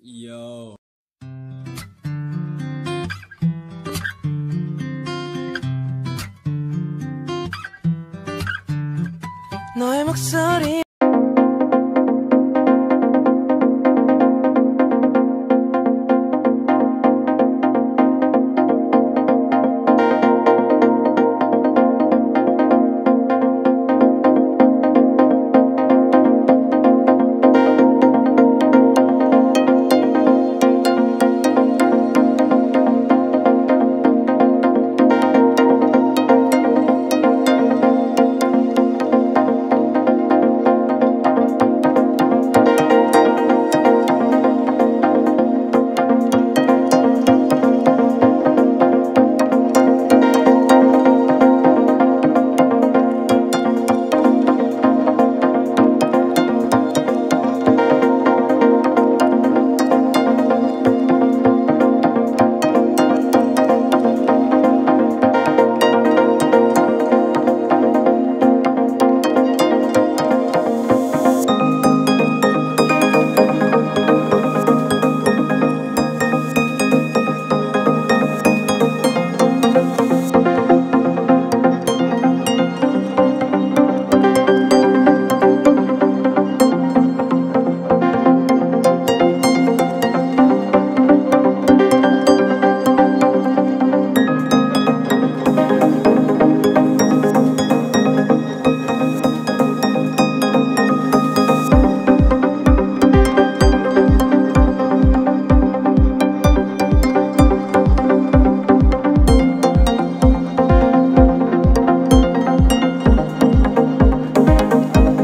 Yo. 너의 목소리